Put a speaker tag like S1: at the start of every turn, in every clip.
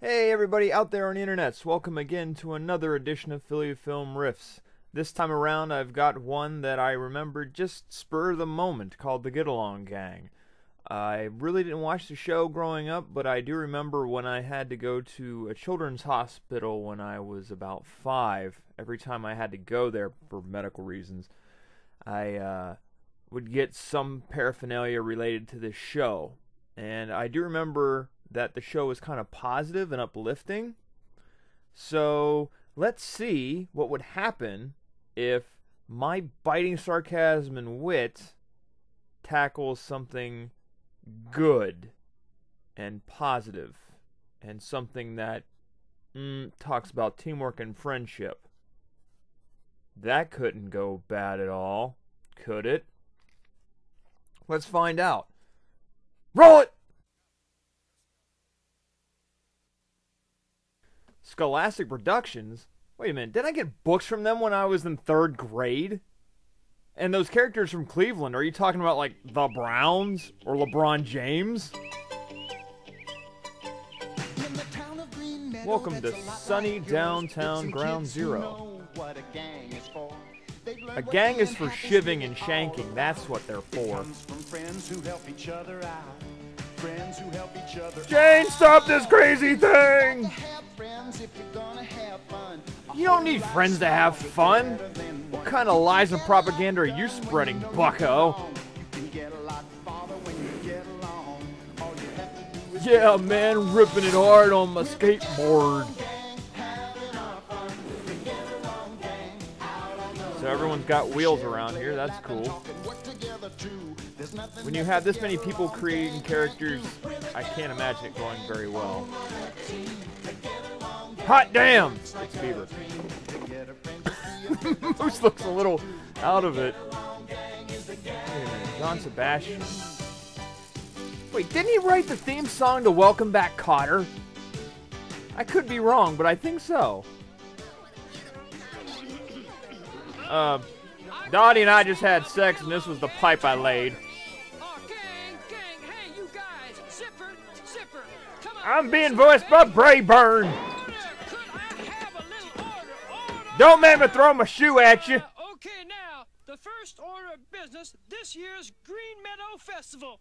S1: Hey everybody out there on the internets, welcome again to another edition of Filly Film Riffs. This time around I've got one that I remember just spur of the moment called The Get Along Gang. I really didn't watch the show growing up, but I do remember when I had to go to a children's hospital when I was about five. Every time I had to go there for medical reasons, I uh, would get some paraphernalia related to this show. And I do remember that the show is kind of positive and uplifting. So let's see what would happen if my biting sarcasm and wit tackles something good and positive and something that mm, talks about teamwork and friendship. That couldn't go bad at all, could it? Let's find out. Roll it! Scholastic Productions? Wait a minute, did I get books from them when I was in third grade? And those characters from Cleveland, are you talking about like the Browns or LeBron James? Welcome to sunny downtown Ground Zero. A gang is for shivving and shanking, that's what they're for. Jane, stop this crazy thing! You don't need friends to have fun. What kind of lies and propaganda are you spreading, bucko? Yeah, man, ripping it hard on my skateboard. So everyone's got wheels around here, that's cool. When you have this many people creating characters, I can't imagine it going very well. Hot damn! It's Beaver. Moose looks a little out of it. John Sebastian. Wait, didn't he write the theme song to Welcome Back Kotter? I could be wrong, but I think so. Uh, Dotty and I just had sex, and this was the pipe I laid. I'm being voiced by Brayburn. Don't make me throw my shoe at you.
S2: Okay, now, the first order of business this year's Green Meadow Festival.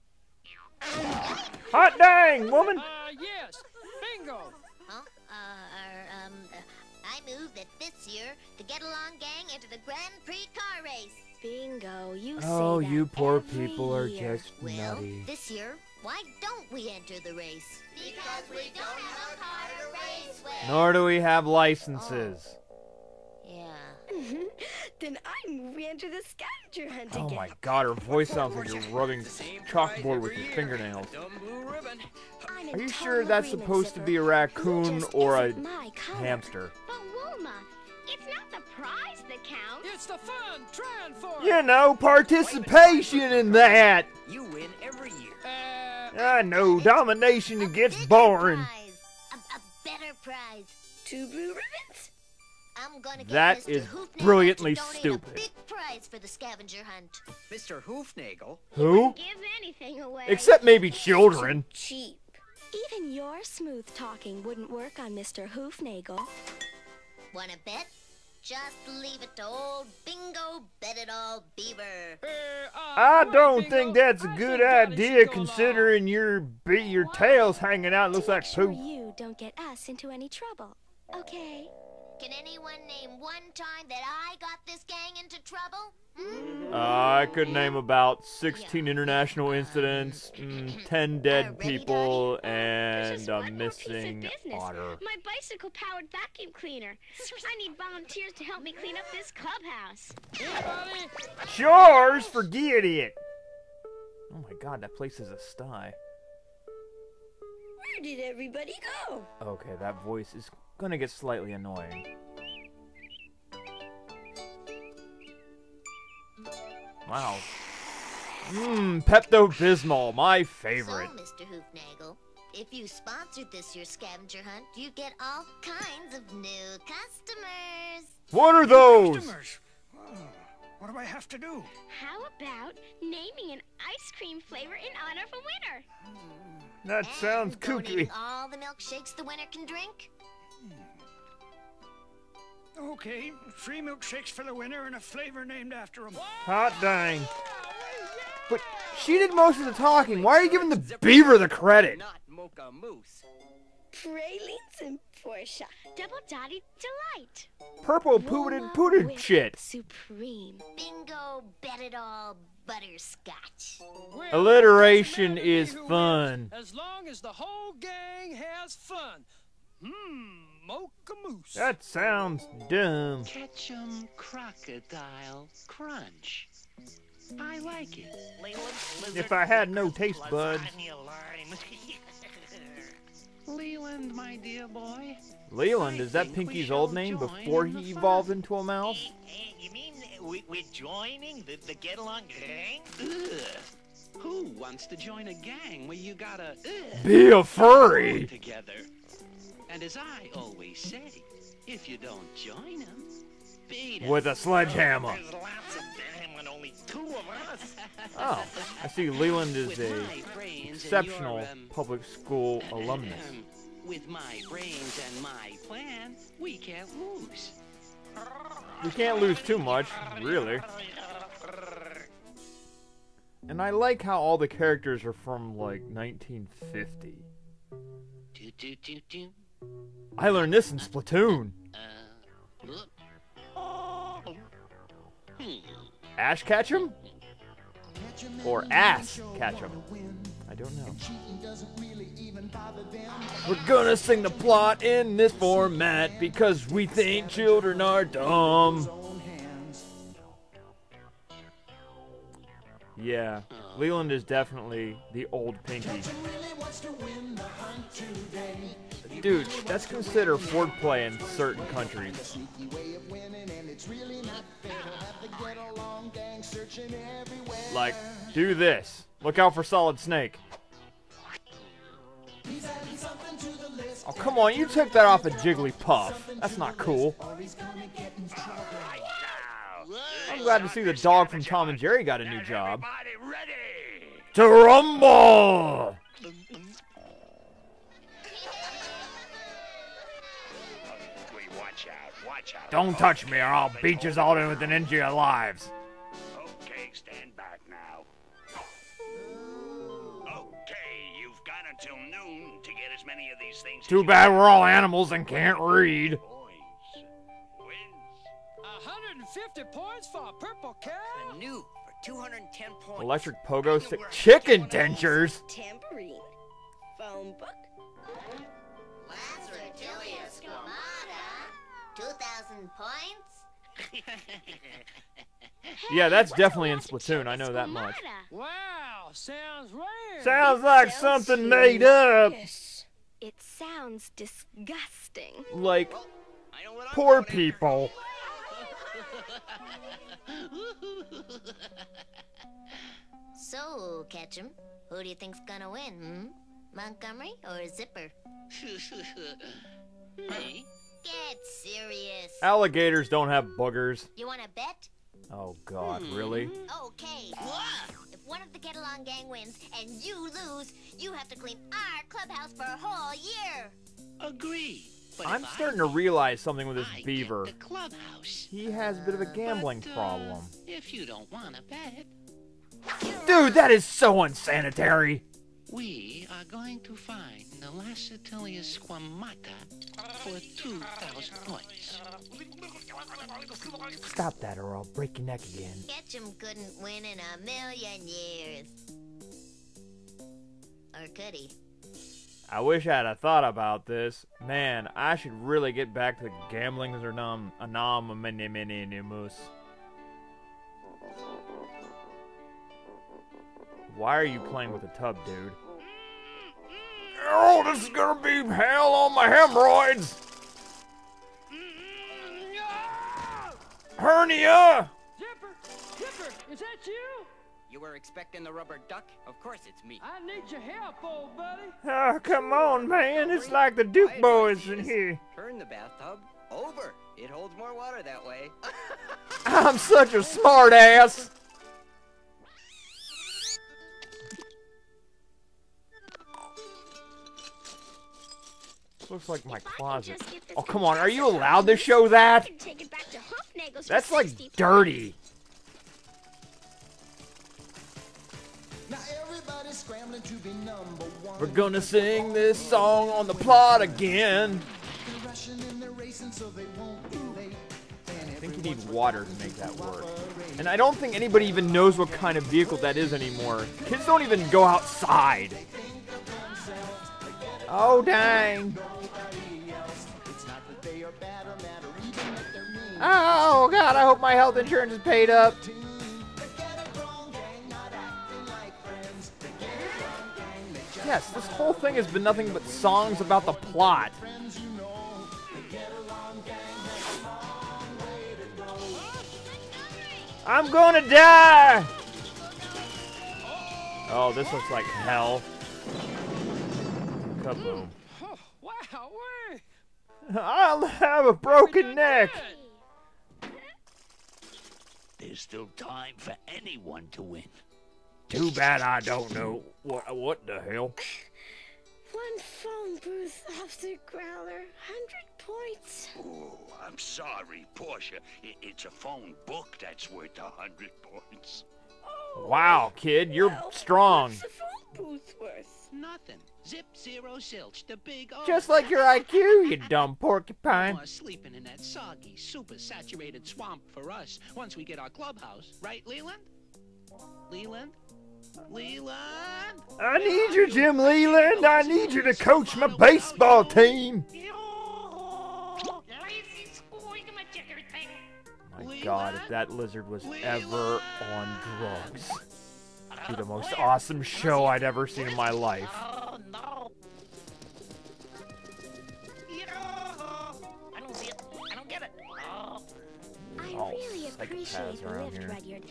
S1: Hot dang, woman.
S2: Uh, yes, bingo.
S3: Huh? Uh, um, uh, I move that this year the Get Along Gang enter the Grand Prix car race.
S4: Bingo, you
S1: Oh,
S4: say that
S1: you poor
S4: every
S1: people are just
S3: Well,
S1: nutty.
S3: this year, why don't we enter the race? Because we don't have a car to race with.
S1: Nor do we have licenses. Oh.
S3: Yeah.
S4: then I move we enter the scavenger hunt
S1: oh
S4: again.
S1: Oh my god, her voice sounds like you're rubbing chalkboard with your fingernails.
S2: Dumb blue ribbon.
S4: I'm in
S1: Are you sure that's supposed to be a raccoon or a
S4: isn't
S1: hamster?
S5: It's the
S2: fun trying for
S1: You know, participation in that.
S6: You win every year.
S2: Uh,
S1: I know, domination
S3: A
S1: gets boring.
S3: Prize. A, a better prize.
S4: Two blue ribbons?
S3: I'm gonna get
S1: That
S3: Mr.
S1: is
S3: Hoofnagle
S1: brilliantly
S3: to
S1: stupid.
S3: A big prize for the scavenger hunt.
S6: Mr. Hoofnagel,
S1: Who?
S5: Give anything away.
S1: Except maybe children.
S4: Cheap. Even your smooth talking wouldn't work on Mr. Hoofnagel.
S3: Wanna bet? Just leave it to old Bingo Bet It All Beaver.
S2: uh, uh,
S1: I don't think that's a good idea
S2: should go
S1: considering your be your tail's hanging out looks like
S4: make
S1: poop.
S4: you don't get us into any trouble. Okay.
S3: Can anyone name one time that I got this gang into trouble? Hmm?
S1: Uh, I could name about 16 international incidents, mm, 10 dead
S3: Already,
S1: people,
S5: There's
S1: and a
S5: one more piece of
S1: missing
S5: business.
S1: otter.
S5: My bicycle-powered vacuum cleaner. I need volunteers to help me clean up this clubhouse.
S2: Anybody?
S1: Chores, forget it. Oh my god, that place is a sty.
S4: Where did everybody go?
S1: Okay, that voice is gonna get slightly annoying. Wow. Mmm, Pepto Bismol, my favorite.
S3: So, Mr. Hoofnagel, if you sponsored this year's scavenger hunt, you get all kinds of new customers.
S1: What are those?
S7: Customers. Oh, what do I have to do?
S5: How about naming an ice cream flavor in honor of a winner?
S1: Hmm, that sounds
S3: and donating
S1: kooky.
S3: all the milkshakes the winner can drink.
S7: Okay, free milkshakes for the winner and a flavor named after him.
S1: Hot dang. But she did most of the talking. Why are you giving the beaver the credit?
S6: Not Mocha Moose.
S4: Pralines and Portia.
S5: Double dotty delight.
S1: Purple pooted
S4: Voila
S1: pooted
S4: whip
S1: shit.
S4: Supreme.
S3: Bingo, bet it all, butterscotch.
S1: Alliteration
S2: doesn't matter to me
S1: is fun.
S2: As long as the whole gang has fun. Hmm, mocha moose.
S1: That sounds dumb.
S8: Ketchum Crocodile Crunch. I like it.
S1: If I had no taste buds.
S8: Leland, my dear boy.
S1: Leland, is that Pinky's old name before he
S8: the
S1: evolved into a mouse?
S9: you mean we, we're joining the, the Get Along gang?
S8: Ugh. Who wants to join a gang where you gotta ugh,
S1: Be a furry!
S8: together? And as I always say, if you don't join them, beat 'em.
S1: With a sledgehammer.
S9: There's lots of them and only two of us.
S1: Oh, I see Leland is a
S8: my brains and
S1: exceptional
S8: your, um,
S1: public school alumnus.
S8: With my brains and my plan, we can't lose.
S1: We can't lose too much, really. And I like how all the characters are from like 1950.
S8: Do, do, do, do.
S1: I learned this in Splatoon. Ash Ketchum? Or Ass Ketchum? I don't know. We're gonna sing the plot in this format because we think children are dumb. Yeah, Leland is definitely the old Pinky. Dude, that's considered foreplay in certain countries. Like, do this. Look out for Solid Snake. Oh, come on, you took that off of Jigglypuff. That's not cool. I'm glad to see the dog from Tom and Jerry got a new job. To rumble!
S9: Wait, watch out, watch out.
S1: Don't oh, touch me or I'll beat you all in with an inch of your lives.
S9: Okay, stand back now. Okay, you've got until noon to get as many of these things.
S1: Too bad we're all animals and can't read.
S2: 150 points for a purple cow.
S6: A new for 210 points.
S1: Electric pogo stick. Chicken dentures!
S4: Tambourine. Phone book.
S3: Lacertilia squamata. 2,000 points?
S1: Yeah, that's definitely in Splatoon. I know that much.
S2: Wow, sounds rare.
S1: Sounds like
S4: Sounds
S1: something made up.
S4: It sounds disgusting.
S1: Like
S6: I know what I'm
S1: poor
S6: voting.
S1: people.
S3: So, Ketchum, who do you think's gonna win, hmm? Montgomery or Zipper?
S8: Me?
S3: Get serious.
S1: Alligators don't have boogers.
S3: You wanna bet?
S1: Oh god, really?
S3: Okay. If one of the Get Along gang wins and you lose, you have to clean our clubhouse for a whole year.
S8: Agree. But
S1: I'm
S8: if I
S1: starting to realize something with this
S8: I
S1: beaver.
S8: the clubhouse.
S1: He has a bit of a gambling
S8: But, uh,
S1: problem.
S8: If you don't want to bet,
S1: Dude, that is so unsanitary.
S8: we are going to find the Lacertilia squamata for 2,000 points.
S1: Stop that or I'll break your neck again.
S3: Ketchum couldn't win in a million years. Or could he?
S1: I wish I'd have thought about this. Man, I should really get back to the gambling anom- anonymous. Why are you playing with a tub, dude? Oh, this is gonna be hell on my hemorrhoids! Mm-hmm. Hernia!
S2: Zipper, Zipper, is that you?
S6: You were expecting the rubber duck? Of course it's me.
S2: I need your help, old buddy.
S1: Oh, come on, man. It's like the Duke boys in here.
S6: Turn the bathtub over. It holds more water that way.
S1: I'm such a smart ass. This looks like my
S5: If I could
S1: closet.
S5: just get this
S1: Oh, come on. Are you allowed to show that?
S5: could take it back to Humpnaggles for
S1: That's like dirty. We're gonna sing this song on the plot again.
S10: They're rushing and they're racing so they won't be late. And
S1: I think you need water to make that work. And I don't think anybody even knows what kind of vehicle that is anymore. Kids don't even go outside. Oh, dang.
S10: It's not that they are bad or mad or even that they're mean.
S1: Oh, God, I hope my health insurance is paid up. Yes, this whole thing has been nothing but songs about the plot. I'm gonna die! Oh, this looks like hell. Kaboom. I'll have a broken neck!
S9: There's still time for anyone to win.
S1: Too bad I don't know. What, what the hell?
S4: One phone booth after Growler. Hundred points.
S9: Oh, I'm sorry, Portia. I- it's a phone book that's worth a hundred points.
S1: Oh, wow, kid, you're
S4: Well,
S1: strong.
S4: What's the phone booth worth?
S8: Nothing. Zip zero silch, the big O.
S1: Just like your IQ, you dumb porcupine.
S8: More sleeping in that soggy, super saturated swamp for us once we get our clubhouse. Right, Leland? Leland? Leland?
S1: I need you, Jim Leland. I need you to coach my baseball team. My god, if that lizard was ever on drugs. It'd be the most awesome show I'd ever seen in my life.
S5: Oh. I don't see it. I don't get it.
S4: I really appreciate the lift. Rudyard,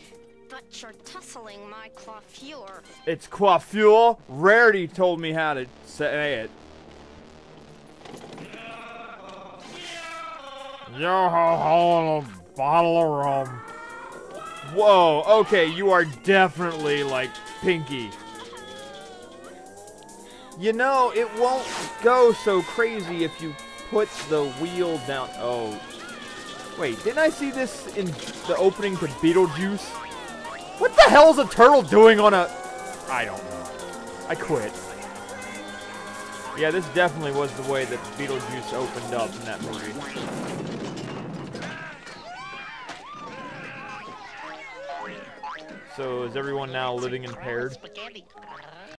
S4: but you're tussling my coiffure.
S1: It's coiffure. Rarity told me how to say it. Yo ho ho, a bottle of rum. Whoa, okay, you are definitely like Pinky. You know, it won't go so crazy if you put the wheel down. Oh. Wait, didn't I see this in the opening to Beetlejuice? What the hell is a turtle doing on a... I don't know. I quit. Yeah, this definitely was the way that Beetlejuice opened up in that movie. So is everyone now living impaired?